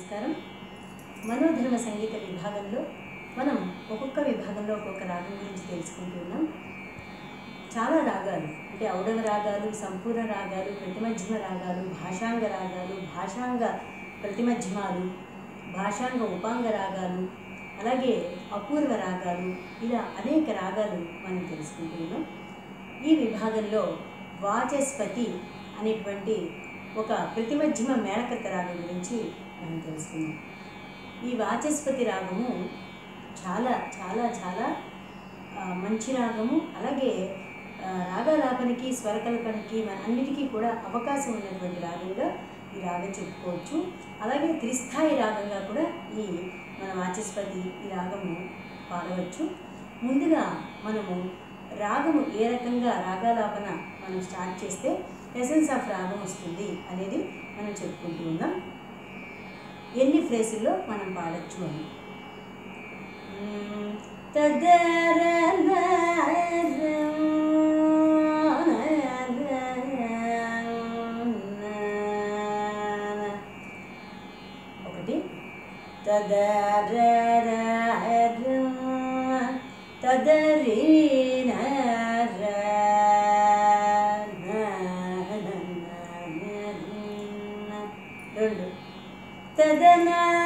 నమస్కారం. మనోధర్మ సంగీత విభాగంలో మనం ఒక్కొక్క విభాగంలో ఒక్కొక్క రాగం గురించి తెలుసుకుంటున్నాం. చాలా రాగాలు అంటే ఔడవ రాగాలు సంపూర్ణ రాగాలు ప్రతిమధ్యమ రాగాలు భాషాంగ రాగాలు భాషాంగ ప్రతిమధ్యమాలు భాషాంగ ఉపాంగ రాగాలు అలాగే అపూర్వ రాగాలు ఇలా అనేక రాగాలు మనం తెలుసుకుంటున్నాం. ఈ విభాగంలో వాచస్పతి అనేటువంటి ఒక ప్రతిమధ్యమ మేళకర్త రాగం గురించి మనం తెలుసుకుందాం ఈ వాచస్పతి రాగము చాలా చాలా చాలా మంచి రాగము. అలాగే ఆ, రాగాలాపనకి స్వరకల్పనకి మన అన్నిటికీ కూడా అవకాశం ఉన్నటువంటి రాగంగా ఈ రాగం చెప్పుకోవచ్చు. అలాగే త్రిస్థాయి రాగంగా కూడా ఈ మన వాచస్పతి ఈ రాగము పాడవచ్చు. ముందుగా మనము రాగము ఏ రకంగా రాగాలాపన మనం స్టార్ట్ చేస్తే ఎసెన్స్ ఆఫ్ రాగం వస్తుంది అనేది మనం చెప్పుకుంటూ ఉన్నాం ఎన్ని ఫ్రేసుల్లో మనం పాడచ్చు అని మ్మ్. ఒకటి తదరీ రెండు ね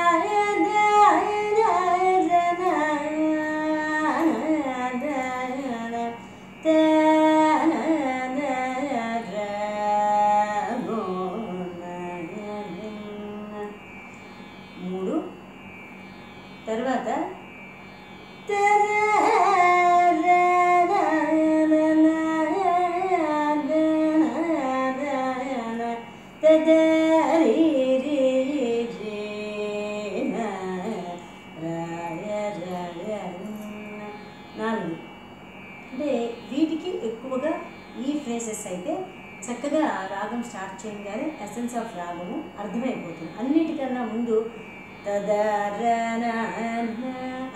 ఫ్రేజెస్ అయితే చక్కగా రాగం స్టార్ట్ చేయగానే ఎసెన్స్ ఆఫ్ రాగము అర్థమైపోతుంది. అన్నిటికన్నా ముందు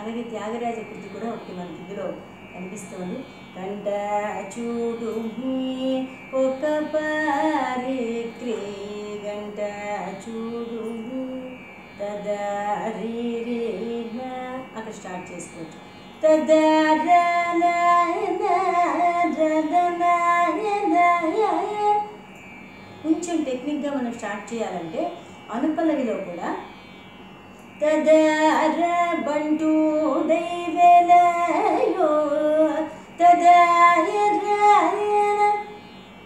అలాగే త్యాగరాజ కృతి కూడా ఒకటి మనకి ఇందులో కనిపిస్తుంది. కంట చూడు ఒక పారి గంట చూడు తదరి అక్కడ స్టార్ట్ చేసుకోవచ్చు. కొంచెం టెక్నిక్గా మనం స్టార్ట్ చేయాలంటే అనుపల్లవిలో కూడా తదర బంటూ దైవలయో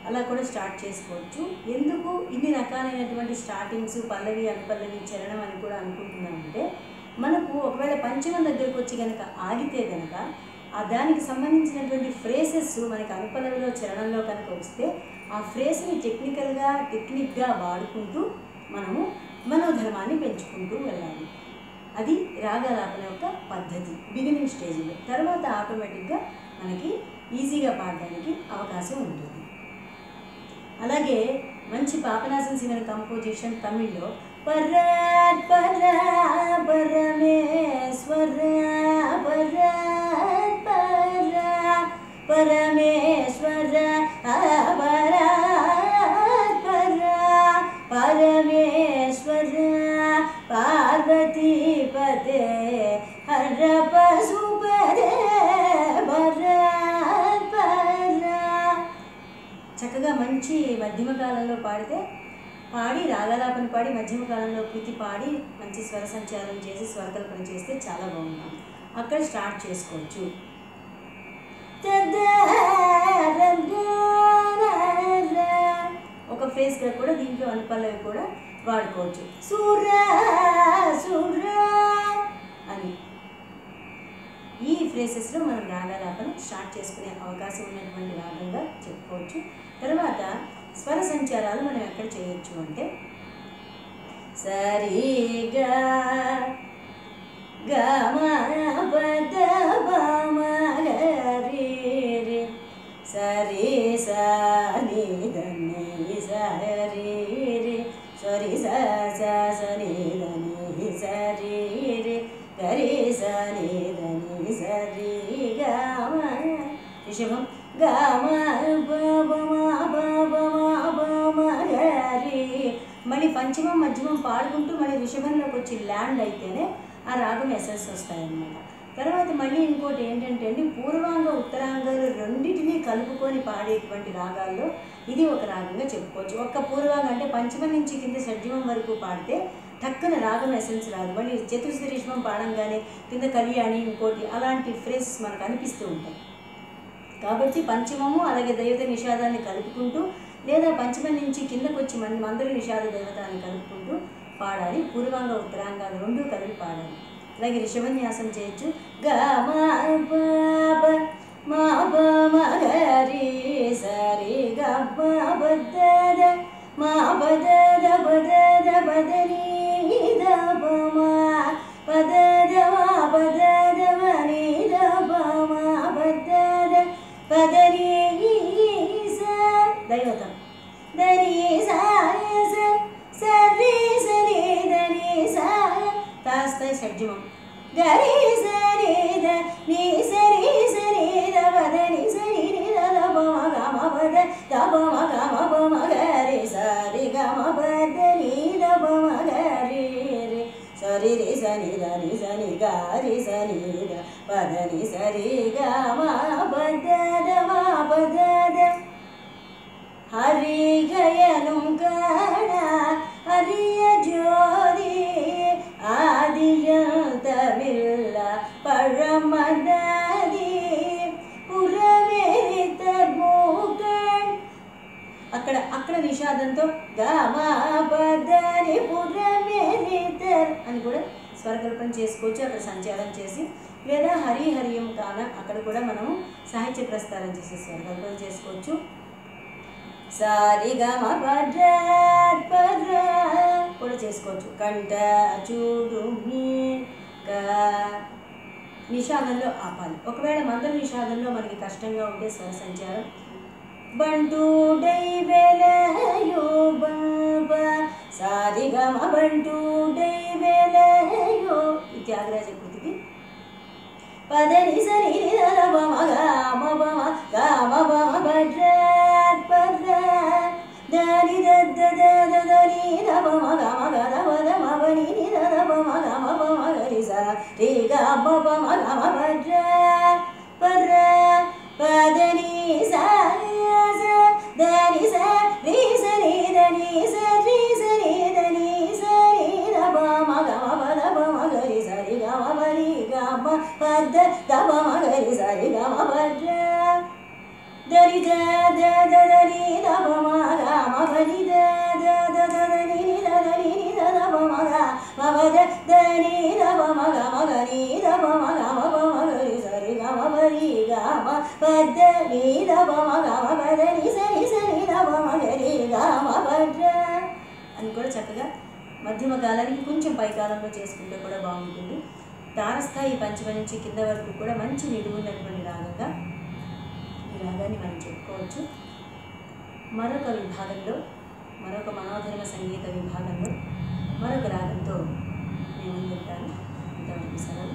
అలా కూడా స్టార్ట్ చేసుకోవచ్చు. ఎందుకు? ఇన్ని రకాలైనటువంటి స్టార్టింగ్స్ పల్లవి అనుపల్లవి చరణం అని కూడా అనుకుంటున్నామంటే మనకు ఒకవేళ పంచమం దగ్గరకు వచ్చి కనుక ఆగితే కనుక ఆ దానికి సంబంధించినటువంటి ఫ్రేసెస్ మనకి అనుపల్లవిలో చరణంలో కనుక వస్తే ఆ ఫ్రేస్ని టెక్నికల్గా టెక్నిక్గా వాడుకుంటూ మనము మనోధర్మాన్ని పెంచుకుంటూ వెళ్ళాలి. అది రాగాలాపన యొక్క పద్ధతి బిగినింగ్ స్టేజ్లో తర్వాత ఆటోమేటిక్గా మనకి ఈజీగా పాడడానికి అవకాశం ఉంటుంది. అలాగే మంచి పాపనాశం సింగర్ కంపోజిషన్ తమిళ్ళో పరాట్ పరా పరమేశ్వర చక్కగా మంచి మధ్యమ కాలంలో పాడితే పాడి రాగాలాపన పాడి మధ్యమ కాలంలో కృతి పాడి మంచి స్వర సంచారం చేసి స్వరకల్పన చేస్తే చాలా బాగుంటుంది. అక్కడ స్టార్ట్ చేసుకోవచ్చు. ఒక ఫ్రేస్గా కూడా దీంట్లో అనుపల్లవి కూడా వాడుకోవచ్చు. సూర్య సూర్య ఫ్రేసెస్లో మనం రాగాలాపన స్టార్ట్ చేసుకునే అవకాశం ఉన్నటువంటి రాగంగా చెప్పుకోవచ్చు. తర్వాత స్వర సంచారాలు మనం ఎక్కడ చేయొచ్చు అంటే సరిగా గమ దని గమ మళ్ళీ పంచమం మధ్యమం పాడుకుంటూ మళ్ళీ రిషభంలోకి వచ్చి ల్యాండ్ అయితేనే ఆ రాగం ఎసెన్స్ వస్తాయన్నమాట తర్వాత మళ్ళీ ఇంకోటి ఏంటంటే అండి పూర్వాంగ ఉత్తరాంగాలు రెండింటినీ కలుపుకొని పాడేటువంటి రాగాల్లో ఇది ఒక రాగంగా చెప్పుకోవచ్చు ఒక్క పూర్వాంగ అంటే పంచమం నుంచి కింద షడ్జమం వరకు పాడితే టక్కున రాగం ఎసెన్స్ రాదు. మళ్ళీ చతుర్శ్రీష్మం పాడంగానే కింద కళ్యాణి ఇంకోటి అలాంటి ఫ్రేజెస్ మనకు అనిపిస్తూ ఉంటాయి. కాబట్టి పంచమము అలాగే దైవత నిషాదాన్ని కలుపుకుంటూ లేదా పంచమం నుంచి కిందకు వచ్చి మన మందర నిషాద దేవతాన్ని కలుపుకుంటూ పాడాలి. పూర్వాంగ ఉత్తరాంగాలు రెండు కలిపి పాడాలి. అలాగే రిషభన్యాసం చేయొచ్చు. గ మా దైవతం దని సా స సరి సరి దని సా తాస్త షడ్జమం గరి సరి ద ని సరి సరి ద పద ని సరి ని ద ద ప మ గ మ పద ద ప మ గ మ ప మ గ రి సరి గ మ పద ని ద ప మ గ రి రి సరి రి సని ద ని సని గ రి సని ద పద ని సరి గ ஹரிகயனும் காண அரிய ஜோதி ஆதியந்தவில்ல பழமதாதி పురవేత మూకణ్ అక్కడ అక్కడ నిషాదంతో గామాపదని పురమేరితర్ అని కూడా స్వరకల్పన చేసుకోవచ్చు అక్కడ సంచారం చేసి లేదా హరి హరియం కాన అక్కడ కూడా మనము సాహిత్య ప్రస్తారం చేసి స్వరకల్పన చేసుకోవచ్చు సారిగమ పద్ర పడ్రా కూడా చేసుకోవచ్చు కంట చూడు నిషాదంలో ఆపాలి ఒకవేళ మందర నిషాదంలో మనకి కష్టంగా ఉంటే స్వర సంచారం బంటూ డై వెలయో బాబ సారిగమ బంటూ డై వెలయో ఈ త్యాగరాజ కృతికి పదని సరి రమ గమ గమ బమ భద్ర దని దద్ద దద దని రమ గమ గద వద మవని ని దద బమ గమ బమ గరి స రి గమ బమ గమ భద్ర పర్ర పదని స స దని స రి స రి దని స రి స రి దని స రి రమ గమ పద బమ గరి స రి గమ బరి గమ పద దమ గరి స రి గమ భద్ర దరి ద ద ద దని దమ గమ బరి ద ద ద ద దని ని ద దని ని ద ద బమ గ మమ ద దని ద బమ గమ గని ద బమ గమ గరి స రి గమ బరి గమ పద ని ద గమ పద ని సరి రి స రి ద బమ గరి గమ భద్ర అని కూడా చక్కగా మధ్యమ కాలానికి కొంచెం పైకాలంలో చేసుకుంటే కూడా బాగుంటుంది తారస్థాయి పంచమ నుంచి కింద వరకు కూడా మంచి నిలువున్నటువంటి రాగంగా ఈ రాగాన్ని మనం చెప్పుకోవచ్చు. మరొక విభాగంలో మరొక మనోధర్మ సంగీత విభాగంలో మరొక రాగంతో నేను ముందుంటాను ఇంతవరకు సెలవు